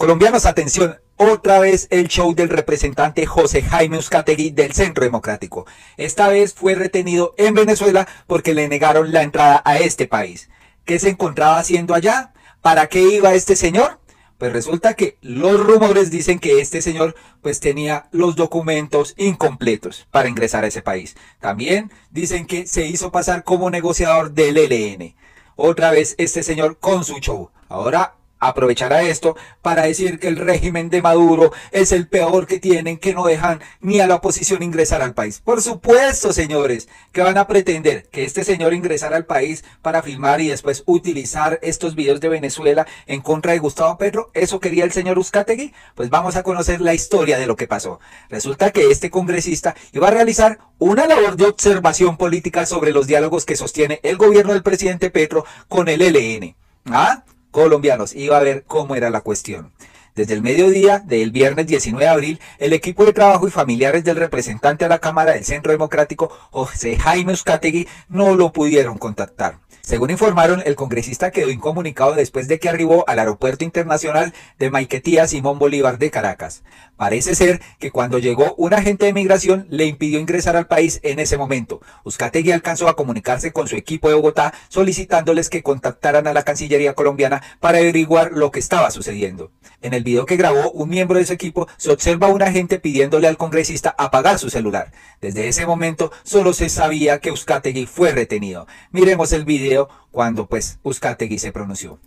Colombianos, atención, otra vez el show del representante José Jaime Uzcategui del Centro Democrático. Esta vez fue retenido en Venezuela porque le negaron la entrada a este país. ¿Qué se encontraba haciendo allá? ¿Para qué iba este señor? Pues resulta que los rumores dicen que este señor pues tenía los documentos incompletos para ingresar a ese país. También dicen que se hizo pasar como negociador del ELN. Otra vez este señor con su show. Ahora aprovechará esto para decir que el régimen de Maduro es el peor que tienen, que no dejan ni a la oposición ingresar al país. Por supuesto, señores, que van a pretender que este señor ingresara al país para filmar y después utilizar estos videos de Venezuela en contra de Gustavo Petro. ¿Eso quería el señor Uzcategui? Pues vamos a conocer la historia de lo que pasó. Resulta que este congresista iba a realizar una labor de observación política sobre los diálogos que sostiene el gobierno del presidente Petro con el ELN. ¿Ah? Colombianos. Iba a ver cómo era la cuestión. Desde el mediodía del viernes 19 de abril, el equipo de trabajo y familiares del representante a la Cámara del Centro Democrático, José Jaime Uzcategui, no lo pudieron contactar. Según informaron, el congresista quedó incomunicado después de que arribó al aeropuerto internacional de Maiquetía Simón Bolívar de Caracas. Parece ser que cuando llegó un agente de migración le impidió ingresar al país en ese momento. Uzcategui alcanzó a comunicarse con su equipo de Bogotá solicitándoles que contactaran a la Cancillería colombiana para averiguar lo que estaba sucediendo. En el video que grabó un miembro de su equipo se observa a un agente pidiéndole al congresista apagar su celular. Desde ese momento solo se sabía que Uzcategui fue retenido. Miremos el video cuando pues Uzcategui se pronunció.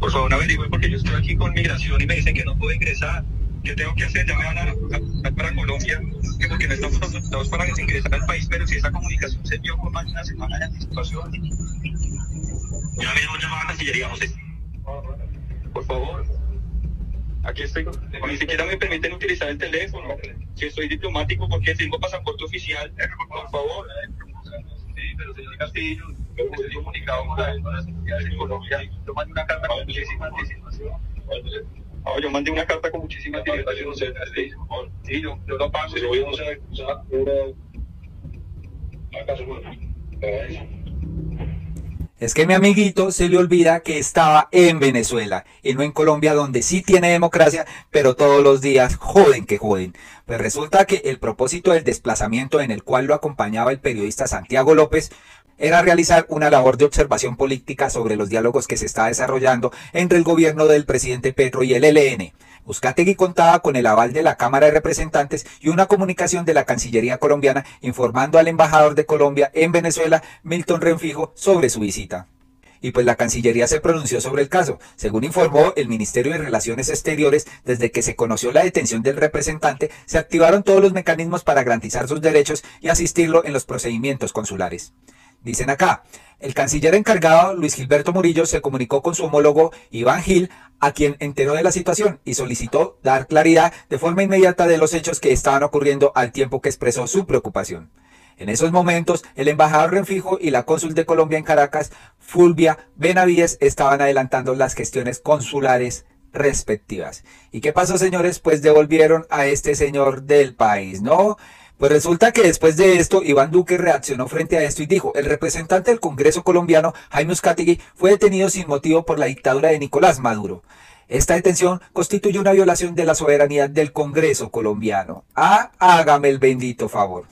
Por favor averigüe porque yo estoy aquí con migración y me dicen que no puedo ingresar. ¿Qué tengo que hacer? Ya me van a, a, para Colombia, que porque no estamos autorizados para ingresar al país, pero si esa comunicación se dio con más de una semana de anticipación. Ya mismo llamo a Cancillería, José. Por favor. Aquí estoy. Ni siquiera me permiten utilizar el teléfono. Si soy diplomático, porque tengo pasaporte oficial. Por favor. Sí, pero señor Castillo, yo estoy comunicado con las autoridades de Colombia. Yo mandé una carta con muchísima anticipación. Oh, yo mandé una carta con muchísima anticipación. Sí, yo, yo paso. Es que mi amiguito se le olvida que estaba en Venezuela y no en Colombia donde sí tiene democracia, pero todos los días joden que joden. Pues resulta que el propósito del desplazamiento en el cual lo acompañaba el periodista Santiago López era realizar una labor de observación política sobre los diálogos que se está desarrollando entre el gobierno del presidente Petro y el ELN. Uzcategui contaba con el aval de la Cámara de Representantes y una comunicación de la Cancillería colombiana informando al embajador de Colombia en Venezuela, Milton Renfijo, sobre su visita. Y pues la Cancillería se pronunció sobre el caso. Según informó el Ministerio de Relaciones Exteriores, desde que se conoció la detención del representante, se activaron todos los mecanismos para garantizar sus derechos y asistirlo en los procedimientos consulares. Dicen acá, el canciller encargado, Luis Gilberto Murillo, se comunicó con su homólogo Iván Gil, a quien enteró de la situación y solicitó dar claridad de forma inmediata de los hechos que estaban ocurriendo al tiempo que expresó su preocupación. En esos momentos, el embajador Renfijo y la cónsul de Colombia en Caracas, Fulvia Benavides, estaban adelantando las gestiones consulares respectivas. ¿Y qué pasó, señores? Pues devolvieron a este señor del país, ¿no? Pues resulta que después de esto, Iván Duque reaccionó frente a esto y dijo, el representante del Congreso colombiano, Jaime Uzcategui, fue detenido sin motivo por la dictadura de Nicolás Maduro. Esta detención constituye una violación de la soberanía del Congreso colombiano. Ah, hágame el bendito favor.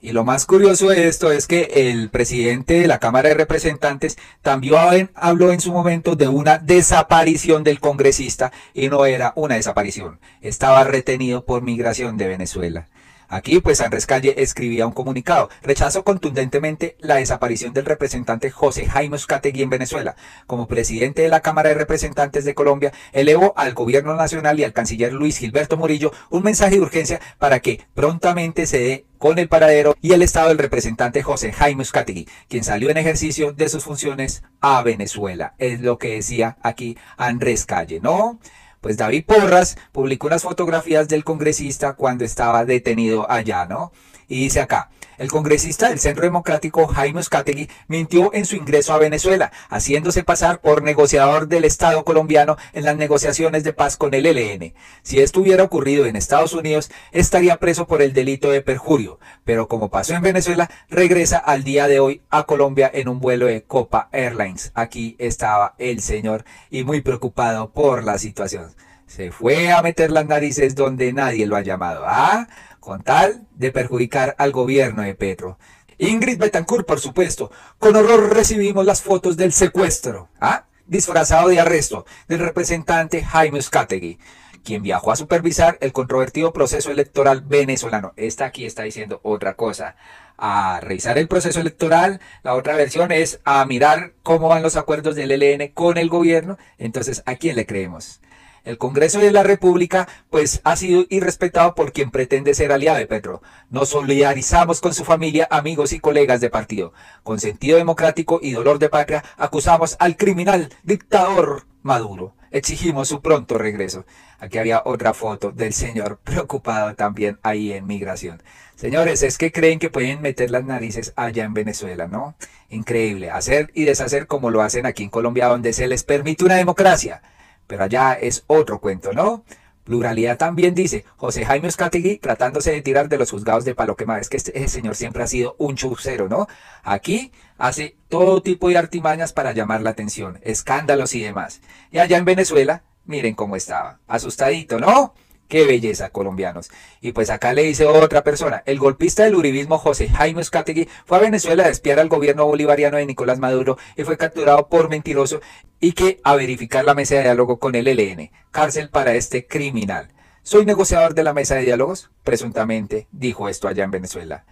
Y lo más curioso de esto es que el presidente de la Cámara de Representantes también habló en su momento de una desaparición del congresista y no era una desaparición, estaba retenido por migración de Venezuela. Aquí, pues, Andrés Calle escribía un comunicado. Rechazó contundentemente la desaparición del representante José Jaime Uzcategui en Venezuela. Como presidente de la Cámara de Representantes de Colombia, elevó al gobierno nacional y al canciller Luis Gilberto Murillo un mensaje de urgencia para que prontamente se dé con el paradero y el estado del representante José Jaime Uzcategui, quien salió en ejercicio de sus funciones a Venezuela. Es lo que decía aquí Andrés Calle, ¿no? Pues David Porras publicó unas fotografías del congresista cuando estaba detenido allá, ¿no? Y dice acá, el congresista del Centro Democrático Jaime Uzcategui mintió en su ingreso a Venezuela, haciéndose pasar por negociador del Estado colombiano en las negociaciones de paz con el ELN. Si esto hubiera ocurrido en Estados Unidos, estaría preso por el delito de perjurio, pero como pasó en Venezuela, regresa al día de hoy a Colombia en un vuelo de Copa Airlines. Aquí estaba el señor y muy preocupado por la situación. Se fue a meter las narices donde nadie lo ha llamado, ¿ah? Con tal de perjudicar al gobierno de Petro. Ingrid Betancourt, por supuesto. Con horror recibimos las fotos del secuestro, ¿ah? Disfrazado de arresto del representante Jaime Skategui quien viajó a supervisar el controvertido proceso electoral venezolano. Esta aquí está diciendo otra cosa. A revisar el proceso electoral, la otra versión es a mirar cómo van los acuerdos del ELN con el gobierno. Entonces, ¿a quién le creemos? El Congreso de la República, pues, ha sido irrespetado por quien pretende ser aliado de Petro. Nos solidarizamos con su familia, amigos y colegas de partido. Con sentido democrático y dolor de patria, acusamos al criminal dictador Maduro. Exigimos su pronto regreso. Aquí había otra foto del señor preocupado también ahí en migración. Señores, es que creen que pueden meter las narices allá en Venezuela, ¿no? Increíble. Hacer y deshacer como lo hacen aquí en Colombia, donde se les permite una democracia. Pero allá es otro cuento, ¿no? Pluralidad también dice José Jaime Oscategui tratándose de tirar de los juzgados de palo quemado. Es que este, ese señor siempre ha sido un chucero, ¿no? Aquí hace todo tipo de artimañas para llamar la atención, escándalos y demás. Y allá en Venezuela, miren cómo estaba, asustadito, ¿no? Qué belleza, colombianos. Y pues acá le dice otra persona, el golpista del uribismo José Jaime Oscategui fue a Venezuela a espiar al gobierno bolivariano de Nicolás Maduro y fue capturado por mentiroso y que a verificar la mesa de diálogo con el ELN. Cárcel para este criminal. Soy negociador de la mesa de diálogos, presuntamente dijo esto allá en Venezuela.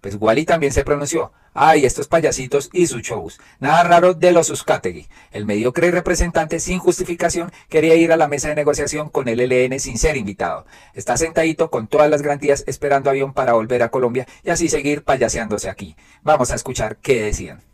Pues Wally también se pronunció. Ay, estos payasitos y sus shows. Nada raro de los Uzcategui. El mediocre representante sin justificación quería ir a la mesa de negociación con el LN sin ser invitado. Está sentadito con todas las garantías esperando avión para volver a Colombia y así seguir payaseándose aquí. Vamos a escuchar qué decían.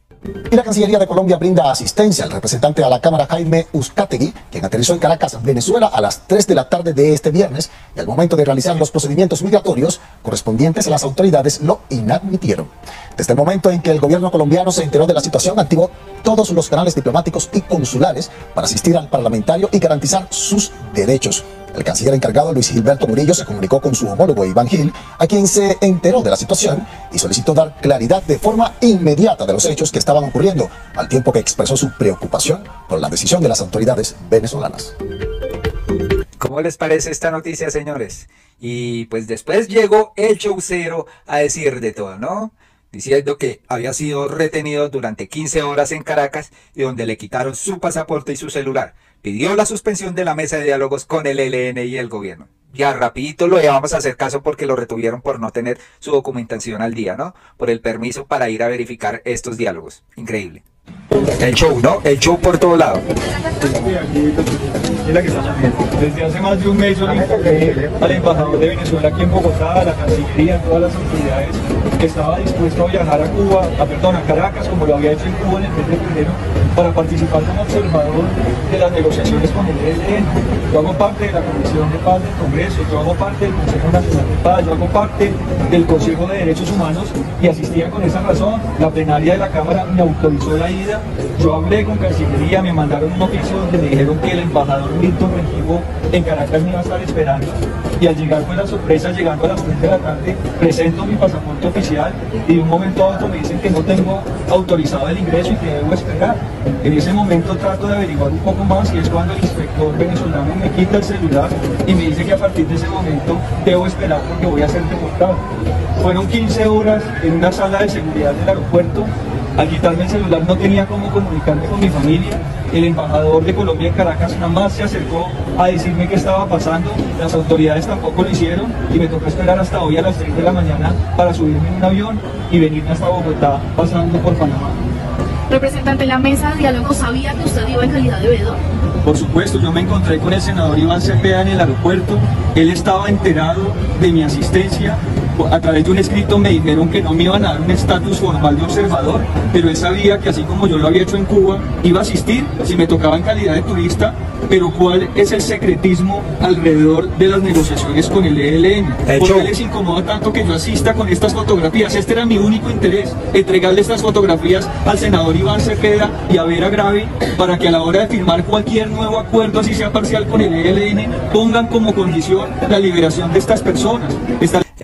Y la Cancillería de Colombia brinda asistencia al representante a la Cámara Jaime Uzcategui, quien aterrizó en Caracas, Venezuela, a las 3 de la tarde de este viernes y al momento de realizar los procedimientos migratorios correspondientes, las autoridades lo inadmitieron. Desde el momento en que el gobierno colombiano se enteró de la situación, activó todos los canales diplomáticos y consulares para asistir al parlamentario y garantizar sus derechos. El canciller encargado Luis Gilberto Murillo se comunicó con su homólogo Iván Gil, a quien se enteró de la situación y solicitó dar claridad de forma inmediata de los hechos que estaban ocurriendo, al tiempo que expresó su preocupación por la decisión de las autoridades venezolanas. ¿Cómo les parece esta noticia, señores? Y pues después llegó el chaucero a decir de todo, ¿no? diciendo que había sido retenido durante 15 horas en Caracas y donde le quitaron su pasaporte y su celular pidió la suspensión de la mesa de diálogos con el ELN y el gobierno. Ya rapidito lo llevamos a hacer caso porque lo retuvieron por no tener su documentación al día, ¿no? Por el permiso para ir a verificar estos diálogos. Increíble. El show, ¿no? El show por todo lado. Desde hace más de un mes al embajador de Venezuela aquí en Bogotá, a la Cancillería, a todas las autoridades, que estaba dispuesto a viajar a Cuba, a perdón, a Caracas, como lo había hecho en Cuba en el mes de febrero, para participar como observador de las negociaciones con el ELN. Yo hago parte de la Comisión de Paz del Congreso, yo hago parte del Consejo Nacional de Paz, yo hago parte del Consejo de Derechos Humanos y asistía con esa razón. La plenaria de la Cámara me autorizó la yo hablé con Cancillería, me mandaron un oficio donde me dijeron que el embajador Milton Rengifo en Caracas me iba a estar esperando. Y al llegar fue la sorpresa, llegando a las 3 de la tarde, presento mi pasaporte oficial y de un momento a otro me dicen que no tengo autorizado el ingreso y que debo esperar. En ese momento trato de averiguar un poco más y es cuando el inspector venezolano me quita el celular y me dice que a partir de ese momento debo esperar porque voy a ser deportado. Fueron 15 horas en una sala de seguridad del aeropuerto al quitarme el celular no tenía cómo comunicarme con mi familia. El embajador de Colombia en Caracas jamás se acercó a decirme qué estaba pasando. Las autoridades tampoco lo hicieron y me tocó esperar hasta hoy a las 3 de la mañana para subirme en un avión y venirme hasta Bogotá pasando por Panamá. Representante, la mesa de diálogo sabía que usted iba en calidad de veedor. Por supuesto, yo me encontré con el senador Iván Cepeda en el aeropuerto. Él estaba enterado de mi asistencia a través de un escrito me dijeron que no me iban a dar un estatus formal de observador, pero él sabía que así como yo lo había hecho en Cuba, iba a asistir si me tocaba en calidad de turista, pero cuál es el secretismo alrededor de las negociaciones con el ELN. ¿Por qué les incomoda tanto que yo asista con estas fotografías? Este era mi único interés, entregarle estas fotografías al senador Iván Cepeda y a Vera Grave para que a la hora de firmar cualquier nuevo acuerdo, así sea parcial con el ELN, pongan como condición la liberación de estas personas.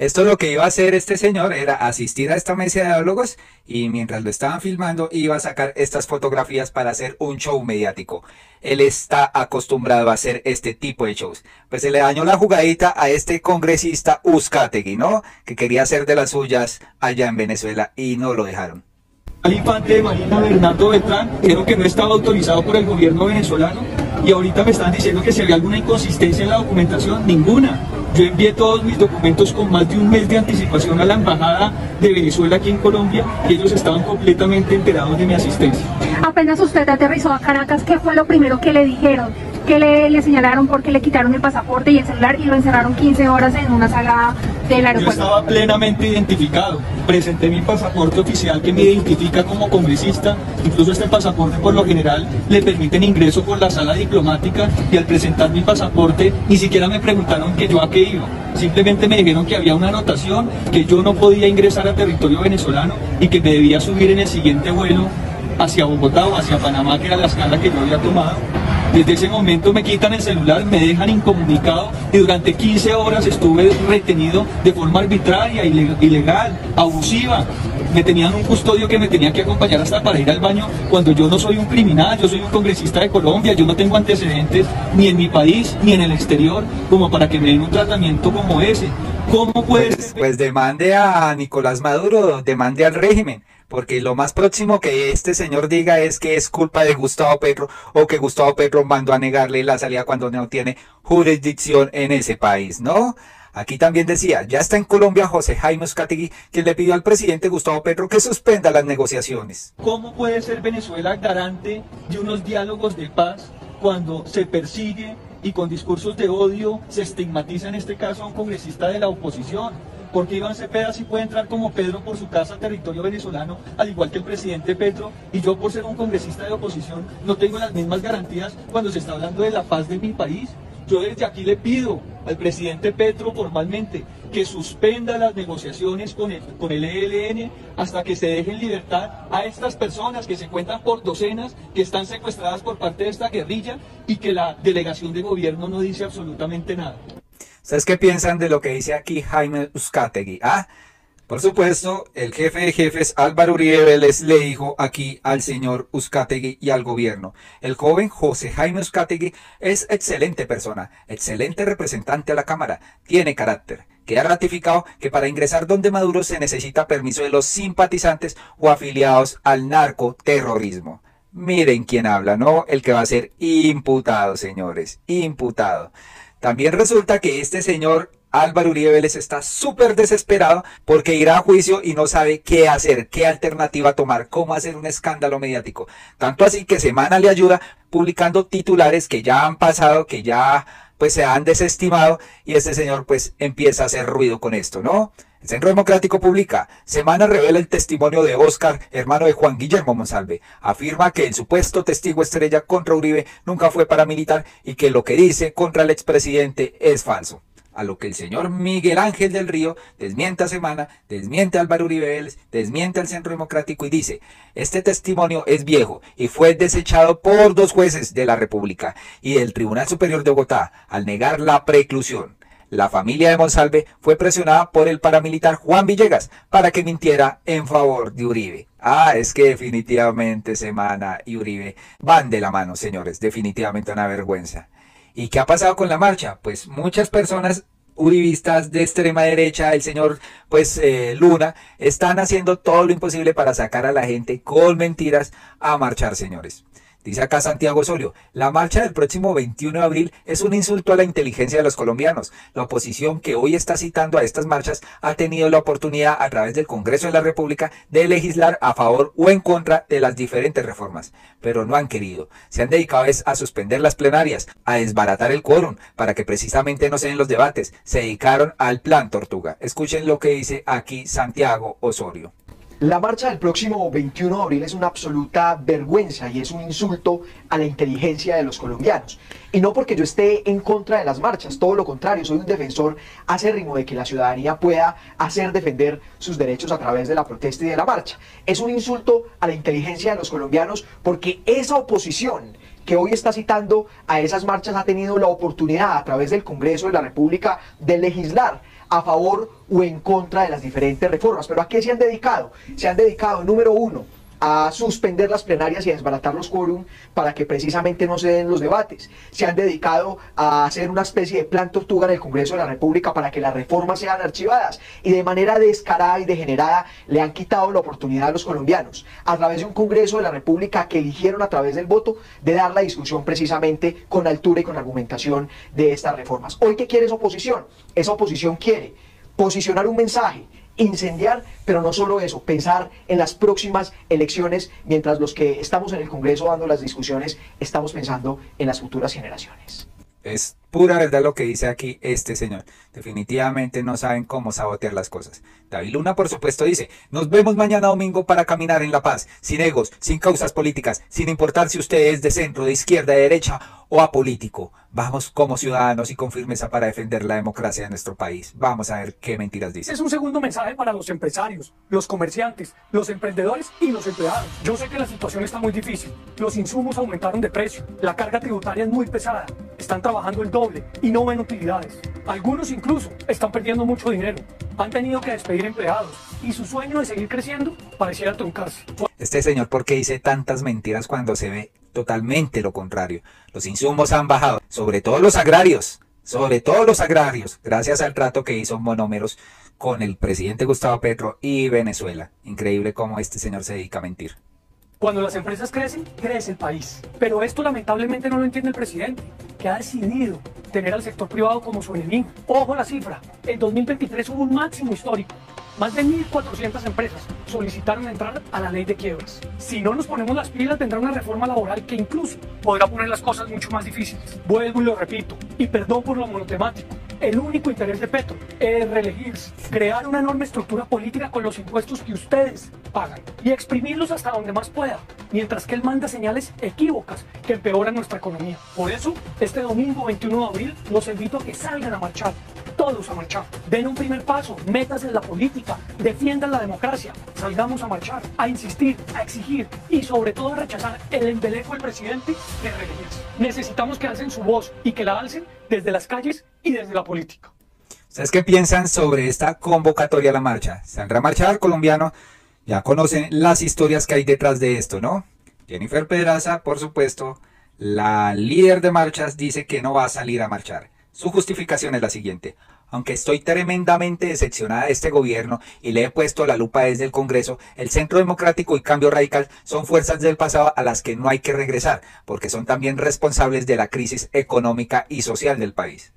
Esto lo que iba a hacer este señor era asistir a esta mesa de diálogos y mientras lo estaban filmando iba a sacar estas fotografías para hacer un show mediático. Él está acostumbrado a hacer este tipo de shows. Pues se le dañó la jugadita a este congresista Uzcategui, ¿no? Que quería hacer de las suyas allá en Venezuela y no lo dejaron. Al infante de Marina Bernardo Beltrán dijeron que no estaba autorizado por el gobierno venezolano y ahorita me están diciendo que si había alguna inconsistencia en la documentación, ninguna. Yo envié todos mis documentos con más de un mes de anticipación a la embajada de Venezuela aquí en Colombia y ellos estaban completamente enterados de mi asistencia. Apenas usted aterrizó a Caracas, ¿qué fue lo primero que le dijeron? Que le, le, señalaron porque le quitaron el pasaporte y el celular y lo encerraron 15 horas en una sala del aeropuerto. Yo estaba plenamente identificado. Presenté mi pasaporte oficial que me identifica como congresista. Incluso este pasaporte por lo general le permiten ingreso por la sala diplomática y al presentar mi pasaporte ni siquiera me preguntaron que yo a qué iba. Simplemente me dijeron que había una anotación, que yo no podía ingresar a territorio venezolano y que me debía subir en el siguiente vuelo hacia Bogotá o hacia Panamá, que era la escala que yo había tomado desde ese momento me quitan el celular, me dejan incomunicado y durante 15 horas estuve retenido de forma arbitraria, ilegal, abusiva. Me tenían un custodio que me tenía que acompañar hasta para ir al baño cuando yo no soy un criminal, yo soy un congresista de Colombia, yo no tengo antecedentes ni en mi país ni en el exterior como para que me den un tratamiento como ese. ¿Cómo puede pues, pues demande a Nicolás Maduro, demande al régimen porque lo más próximo que este señor diga es que es culpa de Gustavo Petro o que Gustavo Petro mandó a negarle la salida cuando no tiene jurisdicción en ese país, ¿no? Aquí también decía, ya está en Colombia José Jaime Uzcategui, quien le pidió al presidente Gustavo Petro que suspenda las negociaciones. ¿Cómo puede ser Venezuela garante de unos diálogos de paz cuando se persigue y con discursos de odio se estigmatiza en este caso a un congresista de la oposición? porque Iván Cepeda sí puede entrar como Pedro por su casa a territorio venezolano, al igual que el presidente Petro, y yo por ser un congresista de oposición no tengo las mismas garantías cuando se está hablando de la paz de mi país. Yo desde aquí le pido al presidente Petro formalmente que suspenda las negociaciones con el, con el ELN hasta que se deje en libertad a estas personas que se cuentan por docenas, que están secuestradas por parte de esta guerrilla y que la delegación de gobierno no dice absolutamente nada. ¿Ustedes qué piensan de lo que dice aquí Jaime Uzcategui? Ah, por supuesto, el jefe de jefes Álvaro Uribe Vélez le dijo aquí al señor Uzcategui y al gobierno. El joven José Jaime Uzcategui es excelente persona, excelente representante a la Cámara, tiene carácter. Que ha ratificado que para ingresar donde Maduro se necesita permiso de los simpatizantes o afiliados al narcoterrorismo. Miren quién habla, ¿no? El que va a ser imputado, señores, imputado. También resulta que este señor Álvaro Uribe Vélez está súper desesperado porque irá a juicio y no sabe qué hacer, qué alternativa tomar, cómo hacer un escándalo mediático. Tanto así que Semana le ayuda publicando titulares que ya han pasado, que ya pues se han desestimado y este señor pues empieza a hacer ruido con esto, ¿no? El Centro Democrático publica, Semana revela el testimonio de Oscar, hermano de Juan Guillermo Monsalve. Afirma que el supuesto testigo estrella contra Uribe nunca fue paramilitar y que lo que dice contra el expresidente es falso. A lo que el señor Miguel Ángel del Río desmiente a Semana, desmiente a Álvaro Uribe Vélez, desmiente al Centro Democrático y dice, este testimonio es viejo y fue desechado por dos jueces de la República y el Tribunal Superior de Bogotá al negar la preclusión. La familia de Monsalve fue presionada por el paramilitar Juan Villegas para que mintiera en favor de Uribe. Ah, es que definitivamente Semana y Uribe van de la mano, señores. Definitivamente una vergüenza. ¿Y qué ha pasado con la marcha? Pues muchas personas uribistas de extrema derecha, el señor pues eh, Luna, están haciendo todo lo imposible para sacar a la gente con mentiras a marchar, señores. Dice acá Santiago Osorio, la marcha del próximo 21 de abril es un insulto a la inteligencia de los colombianos. La oposición que hoy está citando a estas marchas ha tenido la oportunidad a través del Congreso de la República de legislar a favor o en contra de las diferentes reformas, pero no han querido. Se han dedicado a suspender las plenarias, a desbaratar el quórum para que precisamente no se den los debates. Se dedicaron al plan Tortuga. Escuchen lo que dice aquí Santiago Osorio. La marcha del próximo 21 de abril es una absoluta vergüenza y es un insulto a la inteligencia de los colombianos. Y no porque yo esté en contra de las marchas, todo lo contrario, soy un defensor acérrimo de que la ciudadanía pueda hacer defender sus derechos a través de la protesta y de la marcha. Es un insulto a la inteligencia de los colombianos porque esa oposición que hoy está citando a esas marchas ha tenido la oportunidad a través del Congreso de la República de legislar a favor o en contra de las diferentes reformas. Pero ¿a qué se han dedicado? Se han dedicado, número uno, a suspender las plenarias y a desbaratar los quórum para que precisamente no se den los debates. Se han dedicado a hacer una especie de plan tortuga en el Congreso de la República para que las reformas sean archivadas y de manera descarada y degenerada le han quitado la oportunidad a los colombianos a través de un Congreso de la República que eligieron a través del voto de dar la discusión precisamente con altura y con argumentación de estas reformas. Hoy, ¿qué quiere esa oposición? Esa oposición quiere posicionar un mensaje incendiar, pero no solo eso, pensar en las próximas elecciones, mientras los que estamos en el Congreso dando las discusiones, estamos pensando en las futuras generaciones. Es pura verdad lo que dice aquí este señor. Definitivamente no saben cómo sabotear las cosas. David Luna, por supuesto, dice, nos vemos mañana domingo para caminar en la paz, sin egos, sin causas políticas, sin importar si usted es de centro, de izquierda, de derecha o apolítico. Vamos como ciudadanos y con firmeza para defender la democracia de nuestro país. Vamos a ver qué mentiras dice. Es un segundo mensaje para los empresarios, los comerciantes, los emprendedores y los empleados. Yo sé que la situación está muy difícil. Los insumos aumentaron de precio. La carga tributaria es muy pesada. Están trabajando el doble y no ven utilidades. Algunos incluso están perdiendo mucho dinero. Han tenido que despedir empleados y su sueño de seguir creciendo pareciera truncarse. Este señor, ¿por qué dice tantas mentiras cuando se ve totalmente lo contrario? Los insumos han bajado, sobre todo los agrarios, sobre todo los agrarios, gracias al trato que hizo Monómeros con el presidente Gustavo Petro y Venezuela. Increíble cómo este señor se dedica a mentir. Cuando las empresas crecen, crece el país. Pero esto lamentablemente no lo entiende el presidente, que ha decidido tener al sector privado como su enemigo. Ojo la cifra, en 2023 hubo un máximo histórico. Más de 1.400 empresas solicitaron entrar a la ley de quiebras. Si no nos ponemos las pilas, tendrá una reforma laboral que incluso podrá poner las cosas mucho más difíciles. Vuelvo y lo repito, y perdón por lo monotemático, el único interés de Petro es reelegirse, crear una enorme estructura política con los impuestos que ustedes pagan y exprimirlos hasta donde más pueda, mientras que él manda señales equívocas que empeoran nuestra economía. Por eso, este domingo 21 de abril los invito a que salgan a marchar, todos a marchar. Den un primer paso, metas en la política, defiendan la democracia, salgamos a marchar, a insistir, a exigir y sobre todo a rechazar el embeleco del presidente de reelegirse. Necesitamos que alcen su voz y que la alcen desde las calles y desde la política. ¿Ustedes qué piensan sobre esta convocatoria a la marcha? ¿Saldrá a marchar colombiano? Ya conocen las historias que hay detrás de esto, ¿no? Jennifer Pedraza, por supuesto, la líder de marchas, dice que no va a salir a marchar. Su justificación es la siguiente. Aunque estoy tremendamente decepcionada de este gobierno y le he puesto la lupa desde el Congreso, el Centro Democrático y Cambio Radical son fuerzas del pasado a las que no hay que regresar, porque son también responsables de la crisis económica y social del país.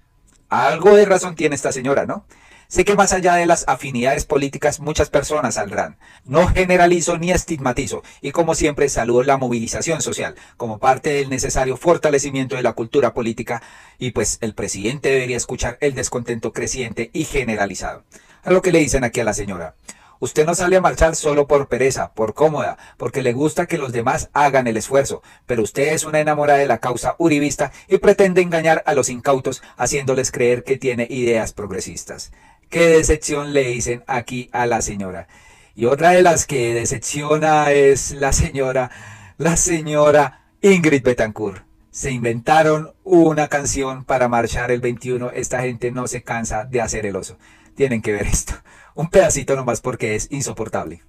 Algo de razón tiene esta señora, ¿no? Sé que más allá de las afinidades políticas muchas personas saldrán. No generalizo ni estigmatizo y como siempre saludo la movilización social como parte del necesario fortalecimiento de la cultura política y pues el presidente debería escuchar el descontento creciente y generalizado. A lo que le dicen aquí a la señora. Usted no sale a marchar solo por pereza, por cómoda, porque le gusta que los demás hagan el esfuerzo, pero usted es una enamorada de la causa uribista y pretende engañar a los incautos haciéndoles creer que tiene ideas progresistas. Qué decepción le dicen aquí a la señora. Y otra de las que decepciona es la señora, la señora Ingrid Betancourt. Se inventaron una canción para marchar el 21. Esta gente no se cansa de hacer el oso. Tienen que ver esto. Un pedacito nomás porque es insoportable.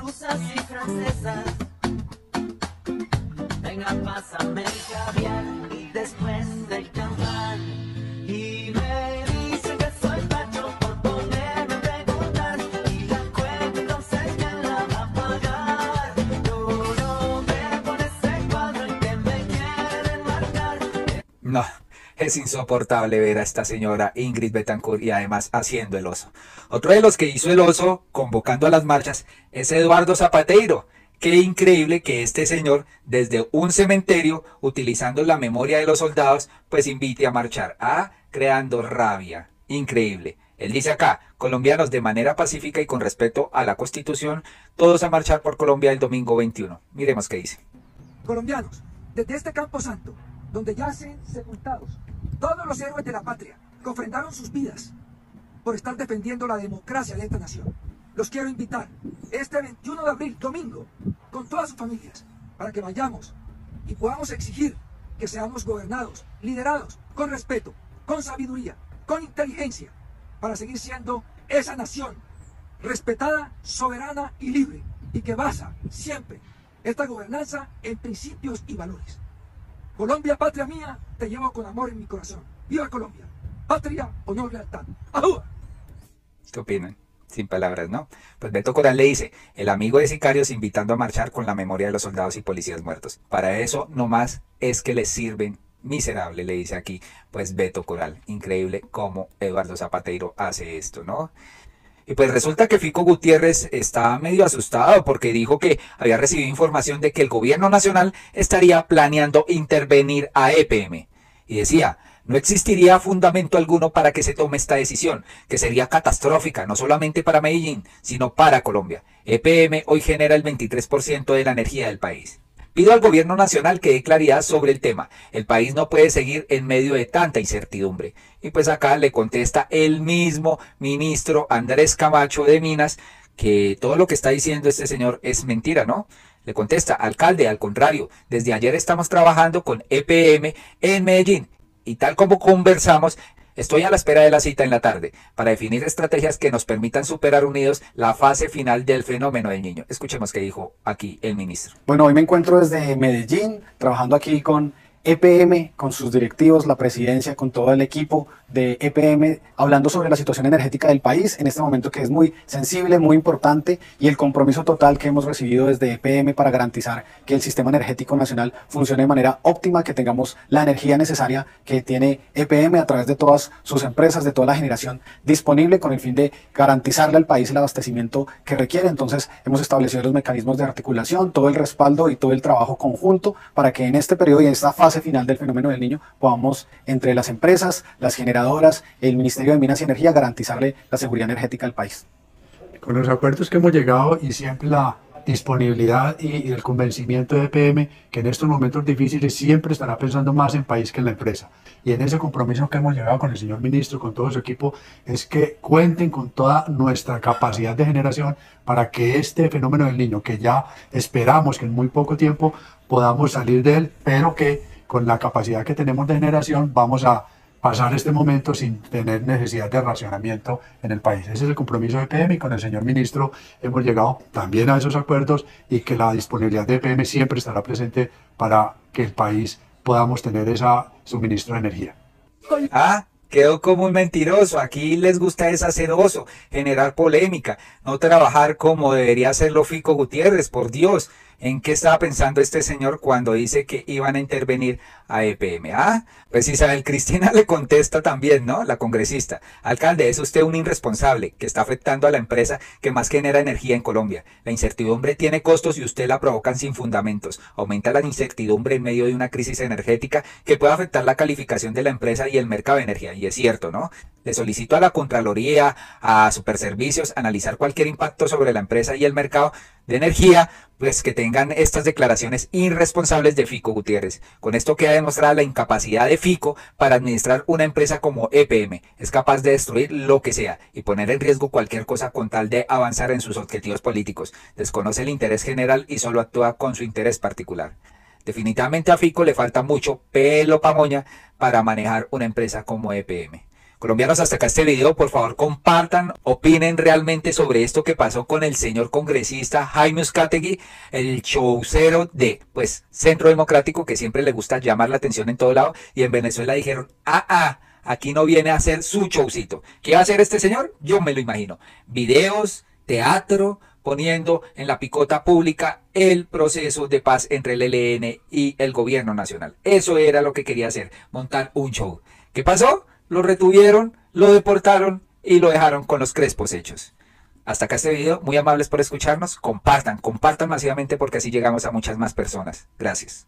rusas y francesas. Venga, pásame el caviar y después del. No, es insoportable ver a esta señora Ingrid Betancourt y además haciendo el oso. Otro de los que hizo el oso convocando a las marchas es Eduardo Zapateiro. Qué increíble que este señor desde un cementerio, utilizando la memoria de los soldados, pues invite a marchar. Ah, creando rabia. Increíble. Él dice acá, colombianos de manera pacífica y con respeto a la constitución, todos a marchar por Colombia el domingo 21. Miremos qué dice. colombianos, desde este campo santo, donde yacen sepultados todos los héroes de la patria que ofrendaron sus vidas por estar defendiendo la democracia de esta nación. Los quiero invitar este 21 de abril, domingo, con todas sus familias, para que vayamos y podamos exigir que seamos gobernados, liderados con respeto, con sabiduría, con inteligencia, para seguir siendo esa nación respetada, soberana y libre, y que basa siempre esta gobernanza en principios y valores. Colombia, patria mía, te llevo con amor en mi corazón. ¡Viva Colombia! Patria, honor, lealtad. ¡Ajúa! ¿Qué opinan? Sin palabras, ¿no? Pues Beto Coral le dice, el amigo de Sicarios invitando a marchar con la memoria de los soldados y policías muertos. Para eso nomás es que les sirven miserable, le dice aquí, pues Beto Coral. Increíble cómo Eduardo Zapateiro hace esto, ¿no? Y pues resulta que Fico Gutiérrez está medio asustado porque dijo que había recibido información de que el gobierno nacional estaría planeando intervenir a EPM. Y decía, no existiría fundamento alguno para que se tome esta decisión, que sería catastrófica no solamente para Medellín, sino para Colombia. EPM hoy genera el 23% de la energía del país. Pido al gobierno nacional que dé claridad sobre el tema. El país no puede seguir en medio de tanta incertidumbre. Y pues acá le contesta el mismo ministro Andrés Camacho de Minas que todo lo que está diciendo este señor es mentira, ¿no? Le contesta, alcalde, al contrario, desde ayer estamos trabajando con EPM en Medellín y tal como conversamos, estoy a la espera de la cita en la tarde para definir estrategias que nos permitan superar unidos la fase final del fenómeno del niño. Escuchemos qué dijo aquí el ministro. Bueno, hoy me encuentro desde Medellín, trabajando aquí con EPM, con sus directivos, la presidencia, con todo el equipo de EPM, hablando sobre la situación energética del país en este momento que es muy sensible, muy importante y el compromiso total que hemos recibido desde EPM para garantizar que el sistema energético nacional funcione de manera óptima, que tengamos la energía necesaria que tiene EPM a través de todas sus empresas, de toda la generación disponible con el fin de garantizarle al país el abastecimiento que requiere. Entonces hemos establecido los mecanismos de articulación, todo el respaldo y todo el trabajo conjunto para que en este periodo y en esta fase final del fenómeno del niño podamos entre las empresas, las el Ministerio de Minas y Energía garantizarle la seguridad energética al país. Con los acuerdos que hemos llegado y siempre la disponibilidad y el convencimiento de EPM que en estos momentos difíciles siempre estará pensando más en país que en la empresa. Y en ese compromiso que hemos llegado con el señor ministro, con todo su equipo, es que cuenten con toda nuestra capacidad de generación para que este fenómeno del niño, que ya esperamos que en muy poco tiempo podamos salir de él, pero que con la capacidad que tenemos de generación vamos a pasar este momento sin tener necesidad de racionamiento en el país. Ese es el compromiso de EPM y con el señor ministro hemos llegado también a esos acuerdos y que la disponibilidad de EPM siempre estará presente para que el país podamos tener ese suministro de energía. Ah, quedó como un mentiroso. Aquí les gusta es generar polémica, no trabajar como debería hacerlo Fico Gutiérrez, por Dios. ¿En qué estaba pensando este señor cuando dice que iban a intervenir a EPM? Ah, pues Isabel Cristina le contesta también, ¿no? La congresista. Alcalde, es usted un irresponsable que está afectando a la empresa que más genera energía en Colombia. La incertidumbre tiene costos y usted la provocan sin fundamentos. Aumenta la incertidumbre en medio de una crisis energética que puede afectar la calificación de la empresa y el mercado de energía. Y es cierto, ¿no? Le solicito a la Contraloría, a Superservicios, analizar cualquier impacto sobre la empresa y el mercado de energía, pues que tengan estas declaraciones irresponsables de Fico Gutiérrez. Con esto queda demostrada la incapacidad de Fico para administrar una empresa como EPM. Es capaz de destruir lo que sea y poner en riesgo cualquier cosa con tal de avanzar en sus objetivos políticos. Desconoce el interés general y solo actúa con su interés particular. Definitivamente a Fico le falta mucho pelo pamoña para manejar una empresa como EPM. Colombianos, hasta acá este video, por favor compartan, opinen realmente sobre esto que pasó con el señor congresista Jaime Uzcategui, el showcero de, pues, Centro Democrático, que siempre le gusta llamar la atención en todo lado, y en Venezuela dijeron, ah, ah, aquí no viene a hacer su showcito. ¿Qué va a hacer este señor? Yo me lo imagino. Videos, teatro, poniendo en la picota pública el proceso de paz entre el ELN y el gobierno nacional. Eso era lo que quería hacer, montar un show. ¿Qué pasó? Lo retuvieron, lo deportaron y lo dejaron con los crespos hechos. Hasta acá este video, muy amables por escucharnos, compartan, compartan masivamente porque así llegamos a muchas más personas. Gracias.